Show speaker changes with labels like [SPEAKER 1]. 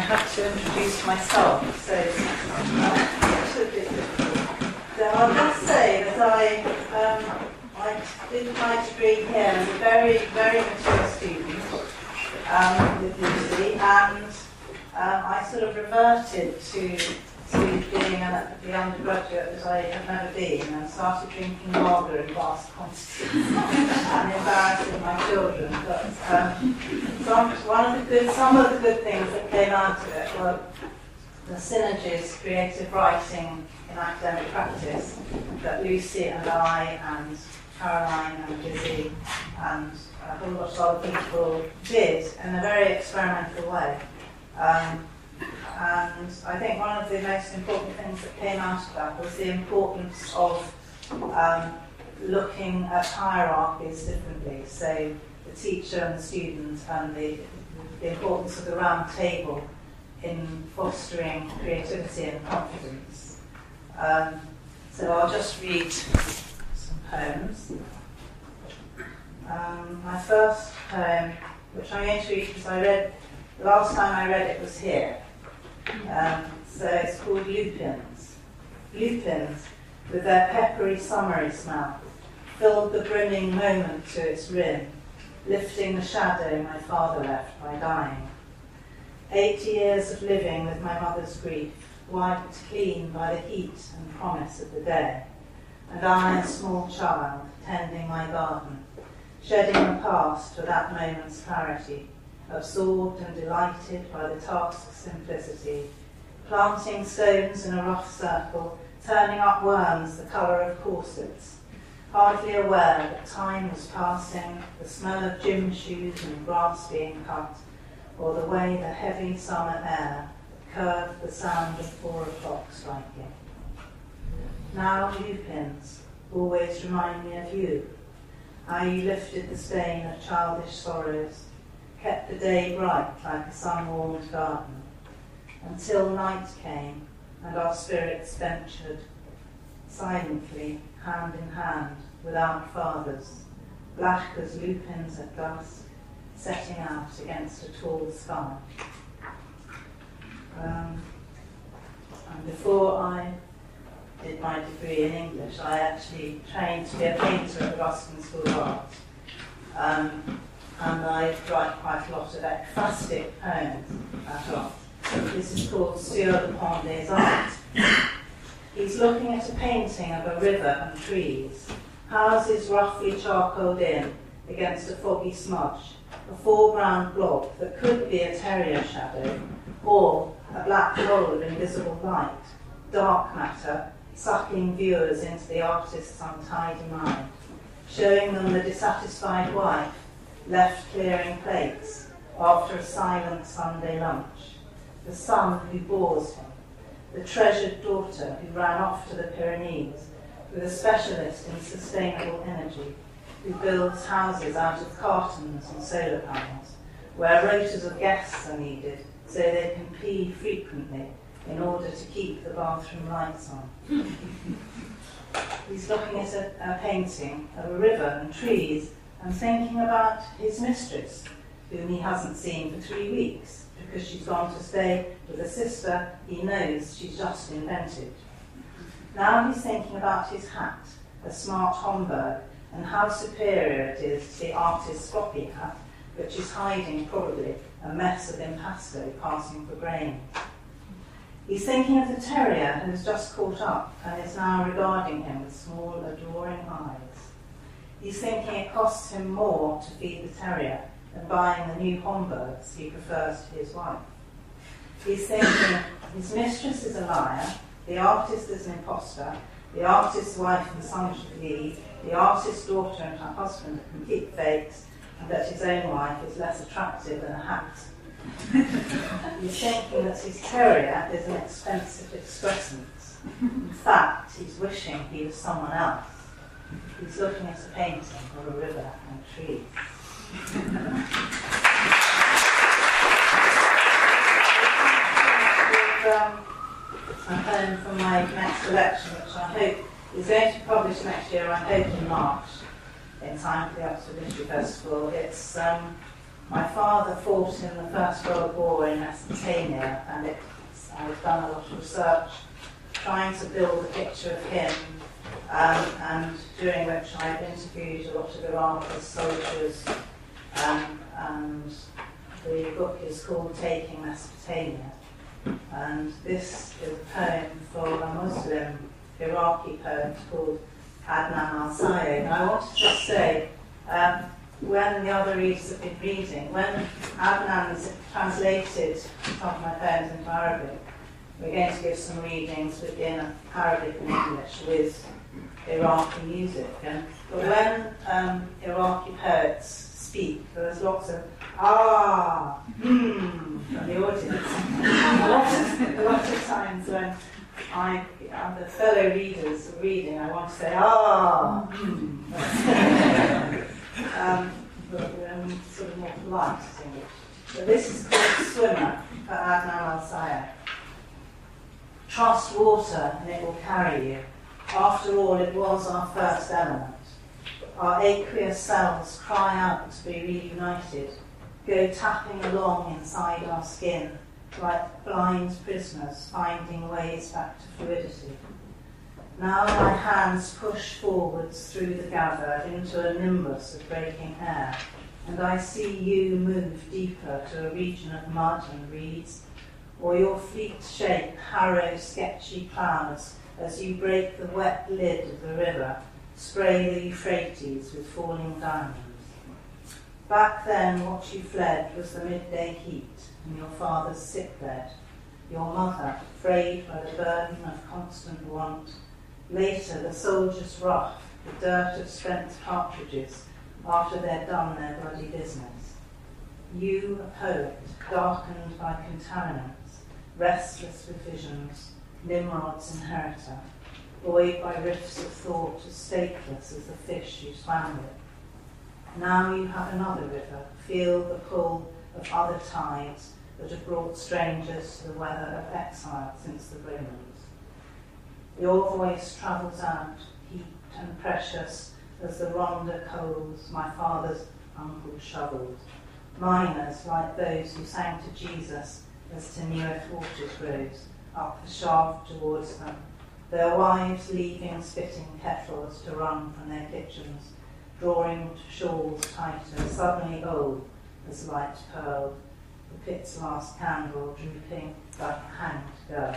[SPEAKER 1] I have to introduce myself, so uh, a bit difficult. So I'll just say that I, um, I did my degree here as a very, very mature student um, with Lucy, and um, I sort of reverted to to being an, the undergraduate that I had never been and started drinking lager in vast quantities and embarrassing my children. But um, some, one of the good, some of the good things that came out of it were the synergies, creative writing in academic practice that Lucy and I and Caroline and Lizzie and a whole lot of other people did in a very experimental way. Um, and I think one of the most important things that came out of that was the importance of um, looking at hierarchies differently. So the teacher and the student and the, the importance of the round table in fostering creativity and confidence. Um, so I'll just read some poems. Um, my first poem, which I'm going to read because I read, the last time I read it was here. Um, so it's called lupins. Lupins, with their peppery summery smell, filled the brimming moment to its rim, lifting the shadow my father left by dying. Eighty years of living with my mother's grief, wiped clean by the heat and promise of the day, and I, a small child, tending my garden, shedding the past for that moment's clarity, absorbed and delighted by the task's simplicity, planting stones in a rough circle, turning up worms the colour of corsets, hardly aware that time was passing, the smell of gym shoes and grass being cut, or the way the heavy summer air curved the sound of four o'clock striking. Now lupins always remind me of you, how you lifted the stain of childish sorrows, kept the day bright like a sun-warmed garden, until night came and our spirits ventured silently, hand in hand, without fathers, black as lupins at dusk, setting out against a tall sky. Um, and before I did my degree in English, I actually trained to be a painter at the Ruskin School of Art. Um, and I write quite a lot of ekphrastic poems at art. This is called Sur le Pont des Arts. He's looking at a painting of a river and trees, houses roughly charcoaled in against a foggy smudge, a foreground blob that could be a terrier shadow, or a black hole of invisible light, dark matter, sucking viewers into the artist's untidy mind, showing them the dissatisfied wife left clearing plates after a silent Sunday lunch, the son who bores him, the treasured daughter who ran off to the Pyrenees with a specialist in sustainable energy who builds houses out of cartons and solar panels, where rotas of guests are needed so they can pee frequently in order to keep the bathroom lights on. He's looking at a, a painting of a river and trees and thinking about his mistress, whom he hasn't seen for three weeks because she's gone to stay with a sister he knows she's just invented. Now he's thinking about his hat, a smart Homburg, and how superior it is to the artist's floppy hat, which is hiding probably a mess of impasto passing for grain. He's thinking of the terrier who has just caught up and is now regarding him with small, adoring eyes. He's thinking it costs him more to feed the terrier than buying the new Homburgs he prefers to his wife. He's thinking his mistress is a liar, the artist is an impostor, the artist's wife and son should leave, the artist's daughter and her husband can keep fakes, and that his own wife is less attractive than a hat. he's thinking that his terrier is an expensive excrescence. In fact, he's wishing he was someone else. He's looking at a painting of a river and trees. Um, a poem from my next collection, which I hope is going to be published next year, I hope in March, in time for the Oxford Literary Festival. It's um, my father fought in the First World War in Mesopotamia, and it, I've done a lot of research trying to build a picture of him, um, and during which I've interviewed a lot of Iraqi soldiers, um, and the book is called Taking Mesopotamia. And this is a poem for a Muslim Iraqi poet called Adnan al-Sayegh. And I want to just say, um, when the other readers have been reading, when Adnan's translated some of my poems into Arabic, we're going to give some readings within Arabic and English with Iraqi music. And, but when um, Iraqi poets ah, hmm the audience. a, lot of, of times when I, uh, the fellow readers reading, I want to say ah, hmm. um, but um, sort of more polite English. But this is called Swimmer for Adnan Al-Sayegh. Trust water and it will carry you. After all, it was our first element. Our aqueous cells cry out to be reunited, go tapping along inside our skin like blind prisoners finding ways back to fluidity. Now my hands push forwards through the gather into a nimbus of breaking air, and I see you move deeper to a region of mud and reeds, or your feet shape harrow sketchy clouds as you break the wet lid of the river, spray the Euphrates with falling diamonds. Back then, what you fled was the midday heat in your father's sick bed, your mother, frayed by the burden of constant want, later the soldier's wrath, the dirt of spent cartridges, after they'd done their bloody business. You, a poet, darkened by contaminants, restless with visions, Nimrod's inheritor, buoyed by rifts of thought as stateless as the fish you swam with. Now you have another river, feel the pull of other tides that have brought strangers to the weather of exile since the Romans. Your voice travels out, heaped and precious as the Rhondda coals my father's uncle shovelled. Miners like those who sang to Jesus as Tynewydd waters rose up the shaft towards them, their wives leaving spitting kettles to run from their kitchens, drawing shawls tighter, suddenly oh, old as light pearl, the pit's last candle drooping like hanged girl.